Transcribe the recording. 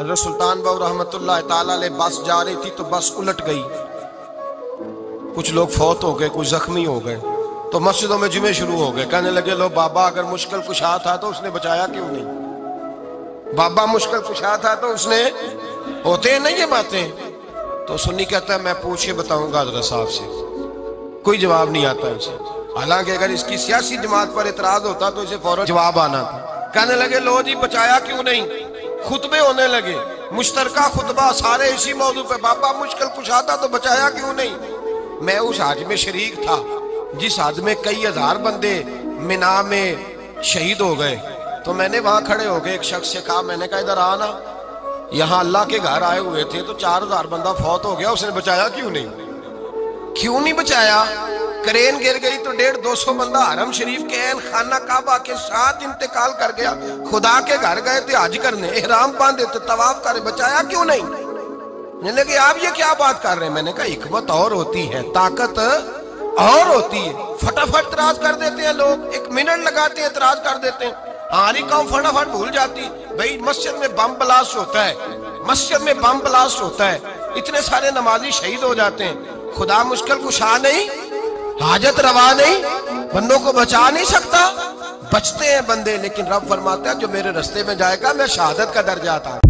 हज़रत सुल्तान बाबू रहमत बस जा रही थी तो बस उलट गई। कुछ लोग फौत हो गए, कुछ जख्मी हो गए। तो मस्जिदों में जुमे शुरू हो गए। कहने लगे, लो बाबा, अगर मुश्किल कुशा था तो उसने बचाया क्यों नहीं? बाबा, मुश्किल कुशा था तो उसने होते हैं नहीं ये बातें? तो सुन्नी कहता है, मैं पूछ के बताऊँगा हज़रत साहब से। कोई जवाब नहीं आता इसे हालाँकि अगर इसकी सियासी जमात पर इतराज होता तो इसे फ़ौरन जवाब आना था। कहने लगे, लो जी, बचाया क्यों नहीं? खुतबे होने लगे। मुश्तरका खुतबा सारे इसी मौजू पे, बाबा, मुश्किल कुछ आता तो बचाया क्यों नहीं? मैं उस हज में शरीक था, जिस हज में कई हज़ार बंदे मिना में शहीद हो गए। तो मैंने वहाँ खड़े हो गए, एक शख्स से कहा, मैंने कहा, इधर आना। यहाँ अल्लाह के घर आए हुए थे तो चार हज़ार बंदा फौत हो गया, उसने बचाया क्यों नहीं? क्यों नहीं बचाया? क्रेन गिर गई तो डेढ़ दो सौ बंदा हरम शरीफ के एन खाना काबा के साथ इंतकाल कर गया। खुदा के घर गए थे, हज करने, एहराम बांधे तो तवाफ करे, बचाया क्यों नहीं? मैंने लगे, आप ये क्या बात कर रहे हैं? मैंने कहा, हिकमत और होती है, ताकत और होती है। फटाफट तराज कर देते हैं लोग, एक मिनट लगाते हैं तराज कर देते हैं। हमारी कौम फटाफट भूल जाती, भाई, मस्जिद में बम ब्लास्ट होता है, मस्जिद में बम ब्लास्ट होता है। इतने सारे नमाजी शहीद हो जाते हैं। खुदा मुश्किल कुशा नहीं हाजत रवा नहीं, बंदों को बचा नहीं सकता। बचते हैं बंदे, लेकिन रब फरमाता है, जो मेरे रस्ते में जाएगा, मैं शहादत का दर्जा आता